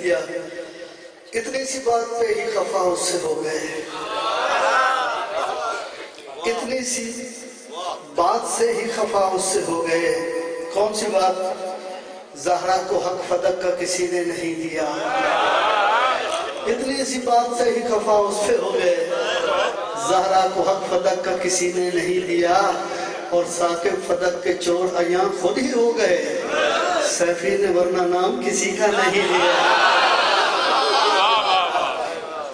دیا۔ اتنی سی بات پہ ہی خفا اس سے ہو گئے۔ اتنی سی بات سے ہی خفا اس سے ہو گئے۔ کون سی بات؟ زہرا کو حق فدق کا کسی نے نہیں دیا۔ اتنی سی بات سے ہی خفا اس پہ ہو گئے۔ زہرا کو حق فدق کا کسی نے نہیں دیا۔ اور ثاقب فدق کے چور ایاں خود ہی ہو گئے۔ سیفی نے ورنہ نام کسی کا نہیں لیا۔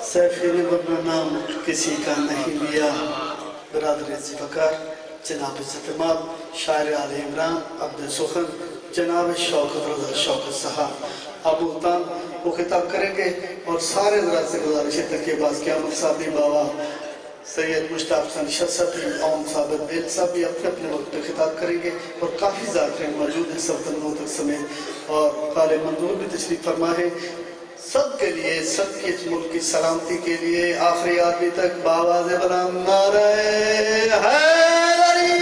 سیفی نے ورنہ نام کسی کا نہیں لیا۔ برادر فکر جناب ستماب شاعر آل عمران، عبد سخن، جناب شوکت رضا، شوکت صاحب ابو تان، وہ خطاب کریں گے اور سارے ذرا سے گزارش ہے تک باز قیامت صاحبی بابا سید مشتاق حسن شاہ صاحب اوم ثابت بیل صاحب بھی اپنے اپنے وقت پہ خطاب کریں گے اور کافی ذاکرین موجود ہیں سب تنگوں تک سمیت۔ اور قال منظور بھی تشریف فرما ہے۔ سب کے لیے، سب کی اس ملک کی سلامتی کے لیے آخری آدمی تک باواز بلام نعرہ حیدری۔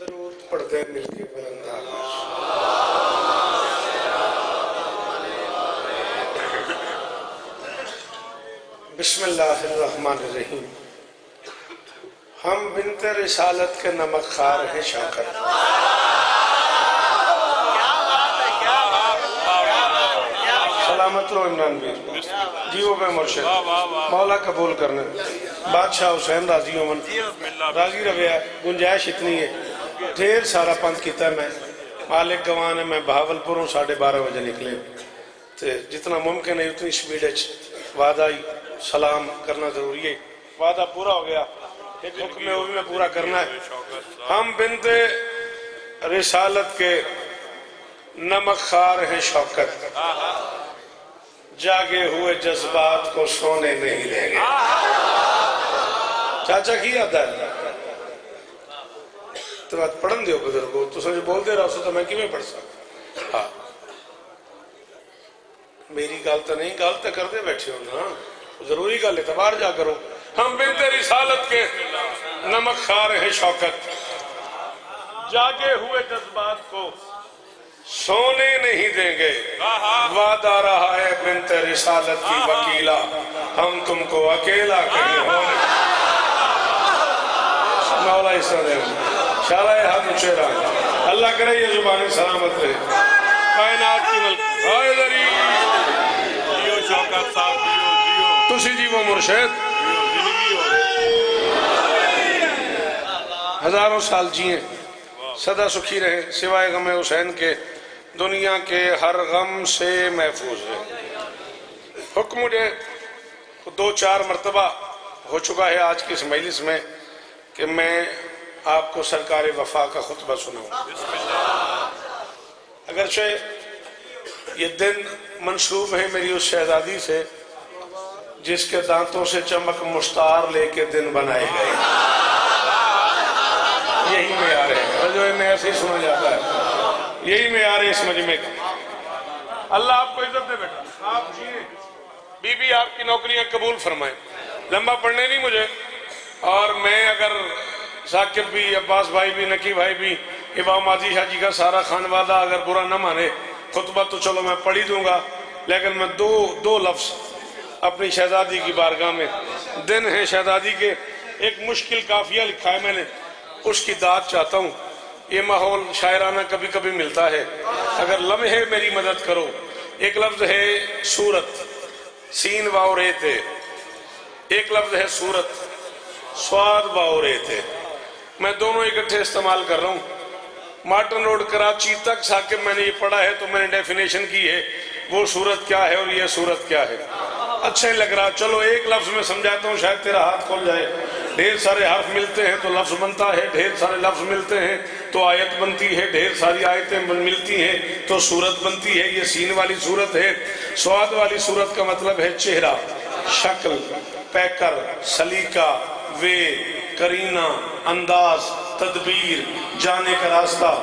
درود پڑھتے مل کے بلندہ بسم اللہ الرحمن الرحیم۔ ہم بنت رسالت کے نمک خار ہیں شاکر۔ سلامت رو عمران بیر جیو بے مرشد۔ مولا قبول کرنے بادشاہ حسین راضی من۔ راضی رویا گنجائش اتنی ہے۔ ڈھیر سارا پنت کیتا ہے میں۔ مالک گوان ہے میں بہاول پوروں ساڑھے بارہ بجے نکلے۔ تے جتنا ممکن ہے اتنی سپیڈ وعدہ، سلام کرنا ضروری ہے۔ وعدہ پورا ہو گیا۔ ایک حکم ہے، وہ بھی میں پورا کرنا ہے۔ ہم بنت رسالت کے نمک خار ہیں شوکت۔ جاگے ہوئے جذبات کو سونے نہیں دیں گے۔ چاچا کی آتا ہے؟ تو بات پڑھن دیو بزرگو، تو سمجھے بول دے رہا ہو تو میں کی پڑھ سکتا ہاں۔ میری گالتا نہیں گالتا کر دے بیٹھے ہو نا۔ ضروری گال اعتبار جا کرو۔ ہم بنت رسالت کے۔ نمک خار ہیں شوکت۔ جاگے ہوئے جذبات کو سونے نہیں دیں گے۔ وعدہ رہا ہے بنت رسالت کی وکیلہ۔ ہم تم کو اکیلا کہیں ہونے مولا اس دے۔ شاءاللہ ہاتھ اچھے رہا اللہ کرے یہ زبانی سلامت رہے۔ کائنات کی ملک۔ حیدری دیو شوکت صاحب دیو دیو تسی جی وہ مرشد ہزاروں سال جیئیں صدا سکھی رہے سوائے غم حسین کے دنیا کے ہر غم سے محفوظ رہے حکم مجھے دو چار مرتبہ ہو چکا ہے آج کی اس مجلس میں کہ میں آپ کو سرکار وفا کا خطبہ سناؤں اگرچہ یہ دن منسوب ہے میری اس شہزادی سے جس کے دانتوں سے چمک مشتار لے کے دن بنائے گئے۔ یہی معیار ہے۔ جو میں ایسے ہی سنا جاتا ہے۔ یہی معیار ہے اس مجمع کا اللہ آپ کو عزت دے بیٹا۔ آپ جیئے بی بی آپ کی نوکریاں قبول فرمائیں لمبا پڑھنے نہیں مجھے۔ اور میں اگر ثاقب بھی، عباس بھائی بھی نکی بھائی بھی، امام ماضی شاہ جی کا سارا خانوادہ اگر برا نہ مانے خطبہ تو چلو میں پڑھی دوں گا، لیکن میں دو دو لفظ اپنی شہزادی کی بارگاہ میں۔ دن ہے شہزادی کے، ایک مشکل کافیہ لکھا ہے میں نے، اس کی داد چاہتا ہوں۔ یہ ماحول شاعرانہ کبھی کبھی ملتا ہے۔ اگر لمحے میری مدد کرو۔ ایک لفظ ہے سورت سین واؤ رے تھے ایک لفظ ہے سورت سواد واؤ رے تھے میں دونوں اکٹھے استعمال کر رہا ہوں۔ مارٹن روڈ، کراچی تک ساکب میں نے یہ پڑھا ہے، تو میں نے ڈیفینیشن کی ہے، وہ صورت کیا ہے اور یہ صورت کیا ہے۔ اچھا ہی لگ رہا چلو، ایک لفظ میں سمجھاتا ہوں، شاید تیرا ہاتھ کھول جائے۔ ڈھیر سارے حرف ملتے ہیں تو لفظ بنتا ہے، ڈھیر سارے لفظ ملتے ہیں تو آیت بنتی ہے، ڈھیر ساری آیتیں ملتی ہیں تو صورت بنتی ہے۔ یہ سین والی صورت ہے۔ سواد والی صورت کا مطلب ہے چہرہ، شکل، پیکر، سلیقہ، وے، کرینہ، انداز۔ تدبیر، جانے کا راستہ۔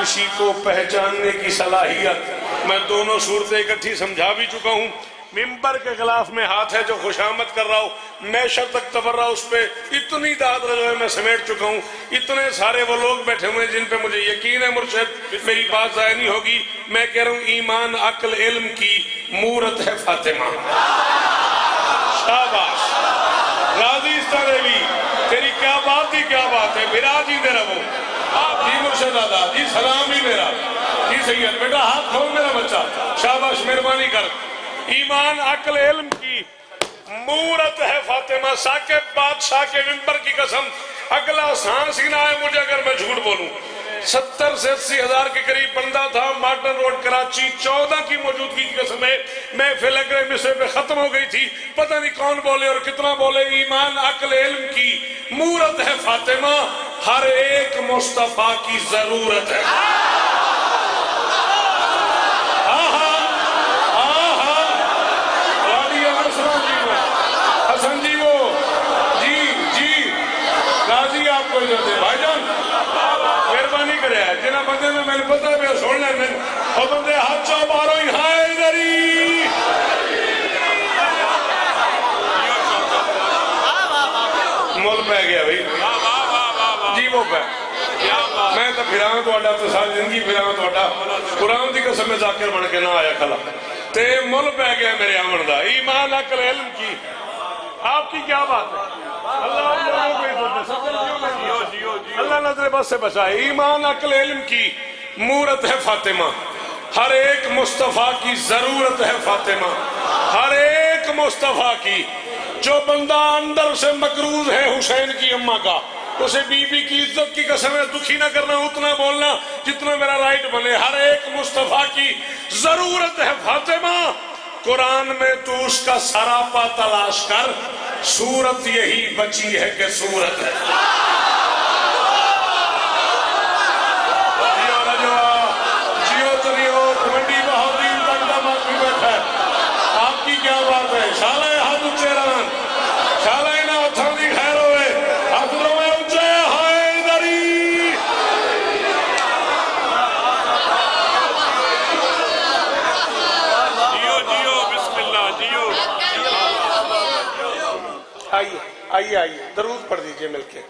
کسی کو پہچاننے کی صلاحیت۔ میں دونوں صورتیں اکٹھی سمجھا بھی چکا ہوں۔ ممبر کے خلاف میں ہاتھ ہے جو خوشامد کر رہا ہوں میں شب تک تبرہ اس پہ اتنی داد رجوع میں سمیٹ چکا ہوں۔ اتنے سارے وہ لوگ بیٹھے ہوئے ہیں جن پہ مجھے یقین ہے، مرشد، میری بات ضائع نہیں ہوگی۔ میں کہہ رہا ہوں، ایمان، عقل، علم کی مورت ہے فاطمہ۔ شاباش، راضی دیوی تیری کیا بات ہی کیا بات ہے؟ میرا جی میرا وہ۔ جی مرشد آدھا جی سلام ہی میرا۔ جی سید، بیٹا ہاتھ کھول میرا بچہ۔ شاباش مہربانی کر۔ ایمان، عقل، علم کی مورت ہے فاطمہ ساکب بادشاہ کے ممبر کی قسم۔ اگلا سانس ہی نہ آئے مجھے اگر میں جھوٹ بولوں۔ ستر سے اسی ہزار کے قریب بندہ تھا، مارٹن روڈ، کراچی، چودہ کی موجودگی کی قسم ہے میں فلگرے مصرے پہ ختم ہو گئی تھی۔ پتہ نہیں کون بولے اور کتنا بولے۔ ایمان، عقل، علم کی مورت ہے فاطمہ۔ ہر ایک مصطفیٰ کی ضرورت ہے آہا آہا وادی امر سلام جی وہ حسن جی وہ جی جی راضی آپ کو اجازت ہے بھائی جان مہربانی کرے ہے جنہ بندے میں پتہ ہے میں اور بندے ہاتھ چاہ بارو ہی ہائے ادھر ہی مول پہ گیا بھئی جی وہ پہ میں تو پھراں تو اڈا تو ساری زندگی پھراں تو اڈا قرآن دی قسم میں ذاکر بن کے نہ آیا کھلا تے مل پہ گیا میرے آمن دا ایمان عقل علم کی آپ کی کیا بات ہے اللہ اللہ نظر بس سے بچائے ایمان عقل علم کی مورت ہے فاطمہ۔ ہر ایک مصطفیٰ کی ضرورت ہے فاطمہ۔ ہر ایک مصطفیٰ کی۔ جو بندہ اندر سے مقروض ہے حسین کی اماں کا، اسے بی بی کی عزت کی قسم ہے، دکھی نہ کرنا، اتنا بولنا جتنا میرا رائٹ بنے۔ ہر ایک مصطفیٰ کی ضرورت ہے فاطمہ۔ قرآن میں تو اس کا سراپا تلاش کر صورت یہی بچی ہے کہ صورت ہے جیو رجوا جیو تریو منڈی بہودین تک دم آدمی بیٹھا ہے آپ کی کیا بات ہے شالہ ہاتھ اچھے رہن شالہ انہا اتھا دی خیر ہوئے ہاتھ دو میں اچھے ہائے دری جیو جیو بسم اللہ جیو آئیے آئیے آئیے درود پڑھ دیجیے مل کے۔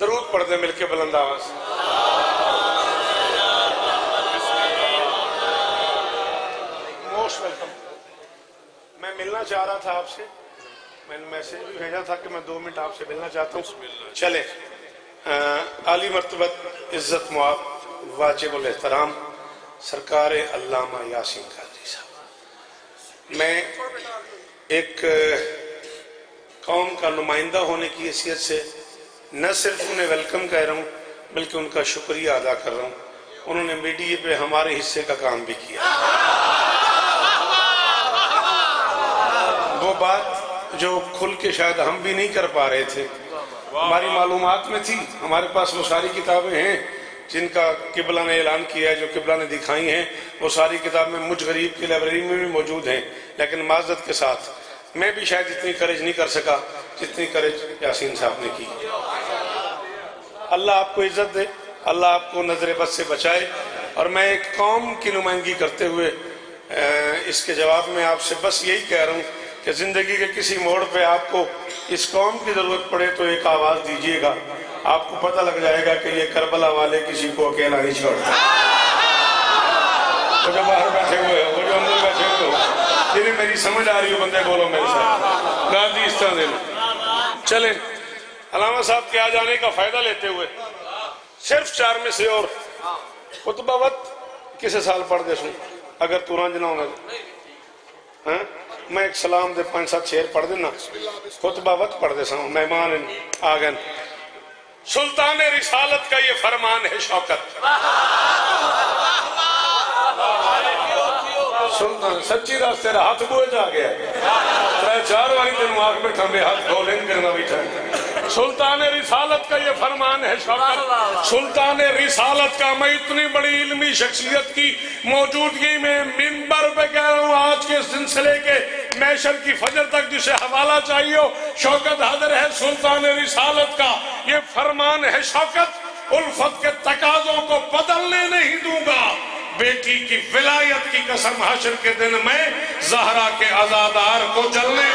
درود پڑھ دیں مل کے بلند آواز۔ موسٹ ویلکم میں ملنا چاہ رہا تھا آپ سے۔ میں نے میسیج بھی بھیجا تھا کہ میں دو منٹ آپ سے ملنا چاہتا ہوں۔ چلے عالی مرتبت عزت معاب واجب الاحترام سرکار علامہ یاسین قادری صاحب۔ میں ایک قوم کا نمائندہ ہونے کی حیثیت سے نہ صرف انہیں ویلکم کہہ رہا ہوں، بلکہ ان کا شکریہ ادا کر رہا ہوں۔ انہوں نے میڈیا پہ ہمارے حصے کا کام بھی کیا۔ وہ بات جو کھل کے شاید ہم بھی نہیں کر پا رہے تھے۔ ہماری معلومات میں تھی، ہمارے پاس وہ ساری کتابیں ہیں۔ جن کا قبلہ نے اعلان کیا ہے، جو قبلہ نے دکھائی ہیں، وہ ساری کتابیں مجھ غریب کی لائبریری میں بھی موجود ہیں، لیکن معذرت کے ساتھ میں بھی شاید اتنی کریج نہیں کر سکا جتنی کریج یاسین صاحب نے کی۔ اللہ آپ کو عزت دے، اللہ آپ کو نظر بد سے بچائے۔ اور میں ایک قوم کی نمائندگی کرتے ہوئے اس کے جواب میں آپ سے بس یہی کہہ رہا ہوں کہ زندگی کے کسی موڑ پہ آپ کو اس قوم کی ضرورت پڑے تو ایک آواز دیجیے گا۔ آپ کو پتہ لگ جائے گا کہ یہ کربلا والے کسی کو اکیلا نہیں چھوڑتے وہ جو باہر بیٹھے ہوئے ہیں وہ جو اندر بیٹھے ہوئے ہو۔ جنہیں میری سمجھ آ رہی ہو، بندے بولو میرے ساتھ۔ گاندھی اس طرح دینا چلیں، علامہ صاحب کے آ جانے کا فائدہ لیتے ہوئے صرف چار میں سے اور خطبہ وقت کسے سال پڑھ دے سن؟ اگر تو توران جنا ہونا۔ ہاں؟ میں ایک سلام دے پانچ سات شیر پڑھ دینا۔ خطبہ وقت پڑھ دے سن، مہمان آگن سلطان رسالت کا یہ فرمان ہے شوکت۔ سلطان، سچی راستے رہا ہاتھ بوئے جا گیا۔ ترے چار واری دن آگ میں ٹھمبے ہاتھ کھولیں کرنا بھی چاہیے سلطان رسالت کا یہ فرمان ہے شوکت سلطان رسالت کا میں اتنی بڑی علمی شخصیت کی موجودگی میں ممبر پہ کہہ رہا ہوں آج کے اس دن سے لے کے میشر کی فجر تک جسے حوالہ چاہیے ہو شوکت حاضر ہے سلطان رسالت کا۔ یہ فرمان ہے شوکت الفت کے تقاضوں کو بدلنے نہیں دوں گا۔ بیٹی کی ولایت کی قسم حشر کے دن میں زہرا کے ازادار کو جلنے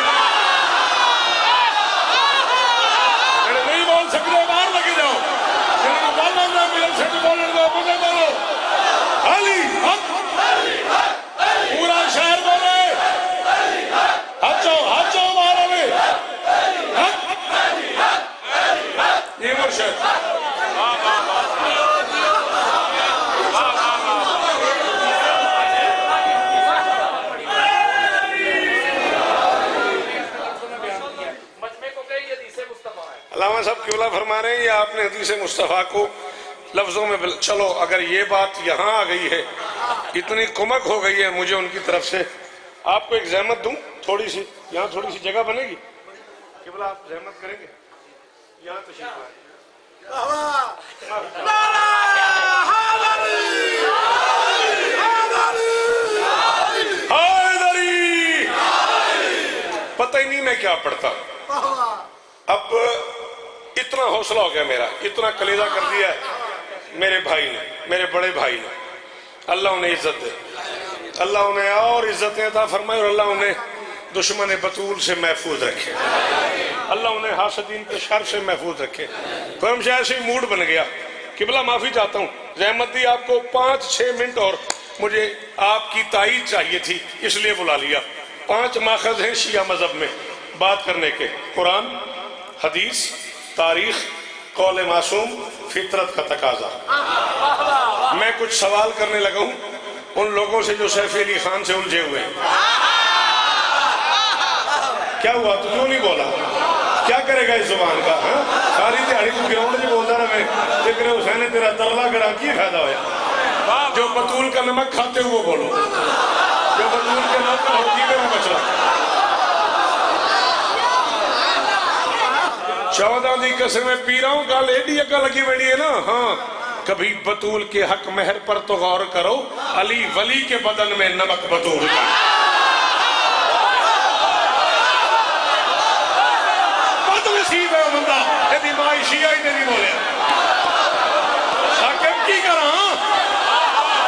میرے نہیں بول سکتے باہر لگے جاؤ جنہوں نے بولنا نہ ملن سے تو بولنے دو مجھے بولو علی حق پورا شہر بولے ہچو ہچو مارو میں یہ مرشد علامہ صاحب کیولا فرما آپ نے حدیث مصطفیٰ کو لفظوں میں بل... چلو، اگر یہ بات یہاں آ گئی ہے، اتنی کمک ہو گئی ہے مجھے ان کی طرف سے، آپ کو ایک زحمت دوں؟ تھوڑی سی، یہاں تھوڑی سی جگہ بنے گی؟ قبلہ آپ زحمت کریں گے؟ یہاں تشریف پتہ ہی نہیں میں کیا پڑھتا۔ اب اتنا حوصلہ ہو گیا میرا، اتنا کلیدہ کر دیا ہے۔ میرے بھائی نے، میرے بڑے بھائی نے۔ اللہ انہیں عزت دے۔ اللہ انہیں اور عزتیں عطا فرمائے اور اللہ انہیں دشمن بطول سے محفوظ رکھے۔ اللہ انہیں حاسدین کے شر سے محفوظ رکھے۔ فرم شاہ سے موڈ بن گیا۔ قبلہ معافی چاہتا ہوں۔ زحمت دی آپ کو پانچ، چھ منٹ اور مجھے آپ کی تائید چاہیے تھی، اس لیے بلا لیا۔ پانچ ماخذ ہیں شیعہ مذہب میں بات کرنے کے۔ قرآن، حدیث تاریخ، قول معصوم، فطرت کا تقاضا۔ میں کچھ سوال کرنے لگا ہوں، ان لوگوں سے جو سیف علی خان سے الجھے ہوئے ہیں۔ کیا ہوا؟ تو کیوں نہیں بولا؟ کیا کرے گا اس زبان کا؟ ہاں؟ ساری دیہڑی تو گراؤنڈ میں بولتا رہا میں۔ ذکر حسین نے تیرا ترلا کرا کی فائدہ ہویا۔ جو بطول کا نمک کھاتے ہوئے بولو۔ جو بطول کے نمک ہوتی میرا مچلا چودہ دی قسمیں پیراؤں کا لیڈی اکا لگی بیٹی ہے نا۔ ہاں کبھی بطول کے حق مہر پر تو غور کرو، علی ولی کے بدن میں نمک بطول کا بد نصیب ہے وہ بندہ یدی مائی شیعہ ہی نہیں بولے حاکم کی کرا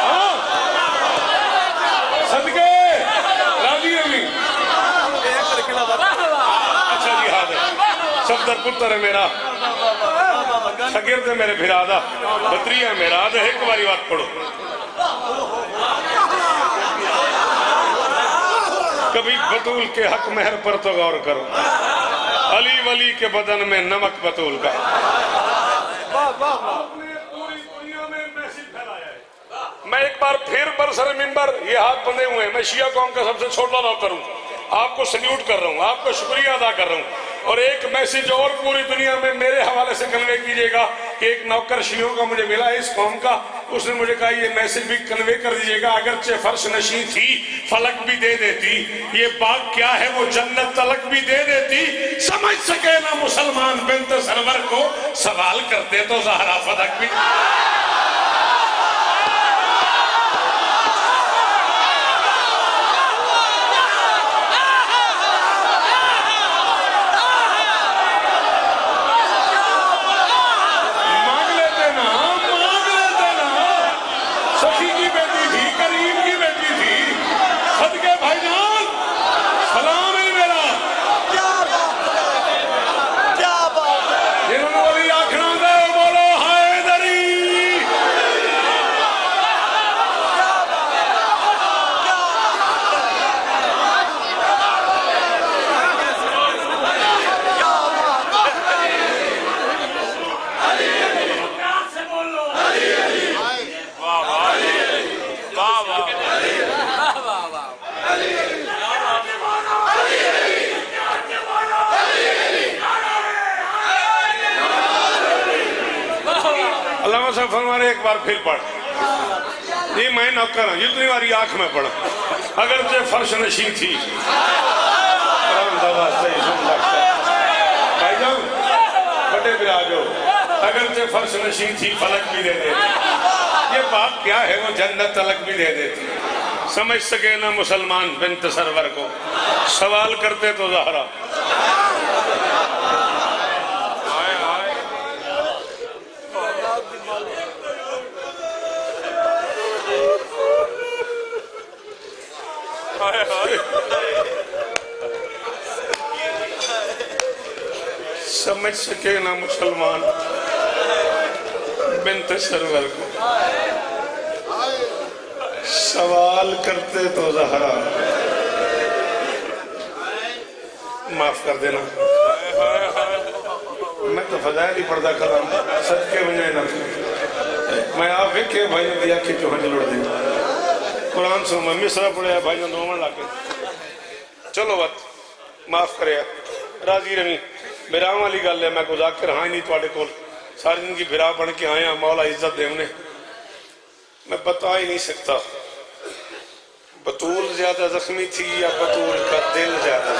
ہاں صدقے راضی امی اچھا جی حاضر صفدر پتر ہے میرا۔ شگرد ہے میرے بھرادا بطری ہے میرا۔ آدھے ایک باری بات پڑھو۔ کبھی بطول کے حق مہر پر تو غور کرو۔ علی ولی کے بدن میں نمک بطول کا۔ میں ایک بار پھر برسر منبر، یہ ہاتھ بندے ہوئے ہیں۔ میں شیعہ قوم کا سب سے چھوٹا نوکر ہوں۔ آپ کو سلیوٹ کر رہا ہوں، آپ کو شکریہ ادا کر رہا ہوں۔ اور ایک میسیج اور پوری دنیا میں میرے حوالے سے کنوے کیجیے گا کہ ایک نوکر شیعوں کا مجھے ملا ہے اس قوم کا، اس نے مجھے کہا یہ میسیج بھی کنوے کر دیجیے گا، اگرچہ فرش نشین تھی، فلک بھی دے دیتی۔ یہ باغ کیا ہے؟ وہ جنت تلک بھی دے دیتی۔ سمجھ سکے نا مسلمان بنت سرور کو سوال کرتے تو زہرا فدق بھی مانگ لیتے نا مانگ لیتے نا سخی کی بیٹی تھی کریم کی بیٹی تھی صدقے بھائی جان سلام ہے میرا جنہوں نے ولی آکھنا دے بولو حیدری واہ واہ علامہ صاحب فرمانے ایک بار پھر پڑھ یہ کرا جتنی باری آنکھ میں پڑا اگر جے فرش نشین تھی۔ قرآن دادا صحیح ہی سن لگتا بھائی جان بڑے بھی آجو اگر جے فرش نشین تھی، فلک بھی دے دیتی۔ یہ باپ کیا ہے؟ وہ جنت تلک بھی دے دیتی۔ سمجھ سکے نا مسلمان بنت سرور کو؟ سوال کرتے تو زہرہ سمجھ سکے نہ مسلمان بنت سرور کو۔ سوال کرتے تو زہرا۔ معاف کر دینا۔ میں تو فضائل ہی پردہ کر رہا ہوں۔ صدقے بجائے نہ میں آپ ایک بھائی، دیا کہ چوہن جلوڑ دینا قرآن سو ممی سر پڑے بھائی جان رومن لاکے۔ چلو بات، معاف کرے۔ راضی رہی۔ میرا والی گل ہے، میں گزاکر ہاں نہیں تواڈے کول۔ ساری زندگی بھرا بن کے آیا مولا عزت دے انہیں۔ میں بتا ہی نہیں سکتا۔ بطول زیادہ زخمی تھی یا بطول کا دل زیادہ؟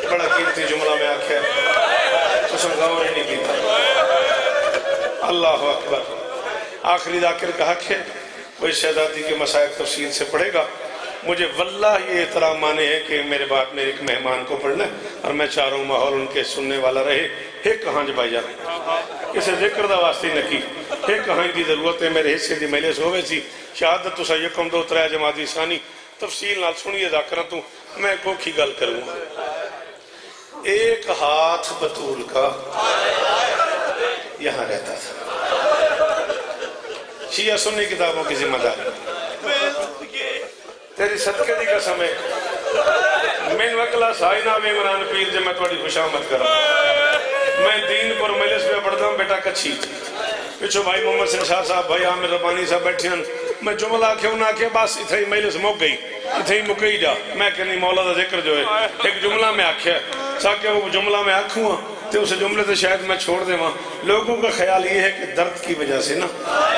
زخمی بڑا قیمتی جملہ میں آکھا ہے، تو سمجھاؤ نہیں کیتا۔ اللہ اکبر۔ آخری ذاکر کا حق ہے۔ وہ اس شہزادی کے مسائل تفصیل سے پڑھے گا۔ مجھے واللہ یہ احترام مانے ہے کہ میرے بات میرے ایک مہمان کو پڑھنا ہے اور میں چاروں ماحول ان کے سننے والا رہے۔ ہے کہاں جب آئی اسے ذکر دا واسطے نکی ہے کہاں دی ضرورت ہے میرے حصے دی میلے سے ہوئے سی۔ شہادت تو یکم دو ترہ جماعتی ثانی۔ تفصیل نال سنیے ذاکرہ تو میں کوکھی گل کروں۔ ایک ہاتھ بطول کا یہاں رہتا تھا۔ شیعہ سنی کتابوں کی ذمہ دار تیری صدقے دی قسم ہے۔ من وکلا سائنا میں عمران پیر جب میں تھوڑی خوشامد کروں۔ میں دین پر ملس میں پڑھتا ہوں، بیٹا کچھی۔ پچھو بھائی محمد سن شاہ صاحب، بھائی عامر ربانی صاحب بیٹھے ہیں۔ میں جملہ آکھے، انہاں کے بس اتھے ہی مجلس موک گئی۔ اتھے ہی مکئی جا۔ میں کہنی مولا دا ذکر جو ہے، ایک جملہ میں آکھے ساکھے وہ جملہ میں آکھ ہوں ہاں۔ تو اس جملے سے شاید میں چھوڑ دے وہاں۔ لوگوں کا خیال یہ ہے کہ درد کی وجہ سے نا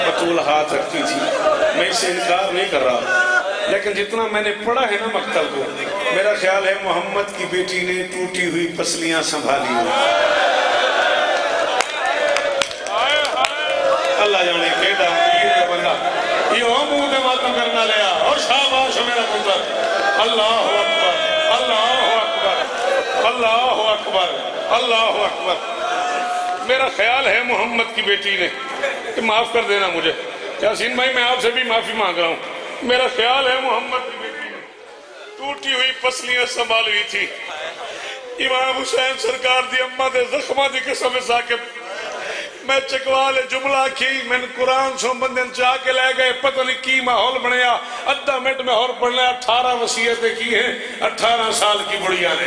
بطول ہاتھ رکھتی تھی۔ میں اس سے انکار نہیں کر رہا۔ لیکن جتنا میں نے پڑھا ہے نا مقتل کو، میرا خیال ہے محمد کی بیٹی نے ٹوٹی ہوئی پسلیاں سنبھالی ہوئی۔ اللہ جانے کہتا یہ بندہ۔ یہ ہم منہ پہ ماتم کرنا لیا اور شاہ شاباش میرا پتر۔ اللہ اکبر۔ اللہ اکبر اللہ اکبر۔ میرا خیال ہے محمد کی بیٹی نے۔ کہ معاف کر دینا مجھے۔ یاسین بھائی، میں آپ سے بھی معافی مانگ رہا ہوں۔ میرا خیال ہے محمد کی بیٹی نے ٹوٹی ہوئی پسلیاں سنبھال ہوئی تھی۔ امام حسین سرکار دی اما دے زخمہ دی قسم ساکب میں چکوال جملہ کی، میں نے قرآن سو بندن چاہ کے لے گئے، پتہ نہیں کی ماحول بنیا۔ ادھا منٹ میں اور پڑھنے اٹھارہ وسیعتیں کی ہیں، اٹھارہ سال کی بڑیاں نے۔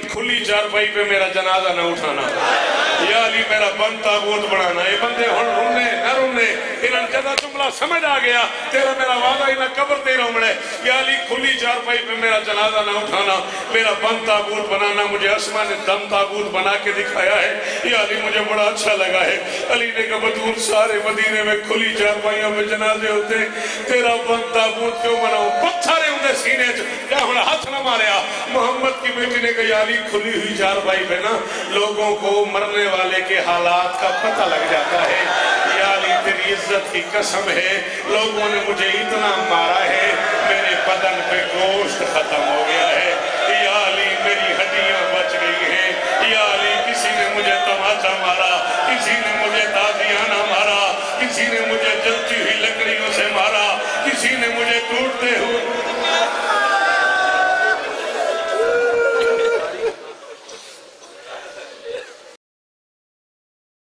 کھلی چار پائی پہ میرا جنازہ نہ اٹھانا۔ یا علی میرا بند تابوت بڑھانا یہ بندے ہن رننے، نہ رننے۔ انہاں جدا جملہ سمجھ آ گیا، تیرا میرا وعدہ انہاں قبر تے رومڑے یا علی کھلی چار پائی پہ میرا جنازہ نہ اٹھانا۔ میرا بند تابوت بنانا، مجھے اسما نے دم تابوت بنا کے دکھایا ہے۔ یا علی، مجھے بڑا اچھا لگا ہے۔ علی نے کہا بطور سارے مدینے میں کھلی چار پائیوں میں جنازے ہوتے۔ تیرا بند تابوت کیوں بناؤں؟ پتھر ہوندے سینے جو چ ہن ہاتھ نہ ماریا محمد کی بیٹی نے کہا، یاری کھلی ہوئی چار بھائی بہنا لوگوں کو مرنے والے کے حالات کا پتہ لگ جاتا ہے۔ یاری تیری عزت کی قسم ہے، لوگوں نے مجھے اتنا مارا ہے، میرے بدن پہ گوشت ختم ہو گیا ہے۔ یاری، میری ہڈیاں بچ گئی ہیں۔ یاری، کسی نے مجھے تماشا مارا، کسی نے مجھے تازیانہ مارا، کسی نے مجھے جلتی ہوئی لکڑیوں سے مارا، کسی نے مجھے ٹوٹتے ہوئے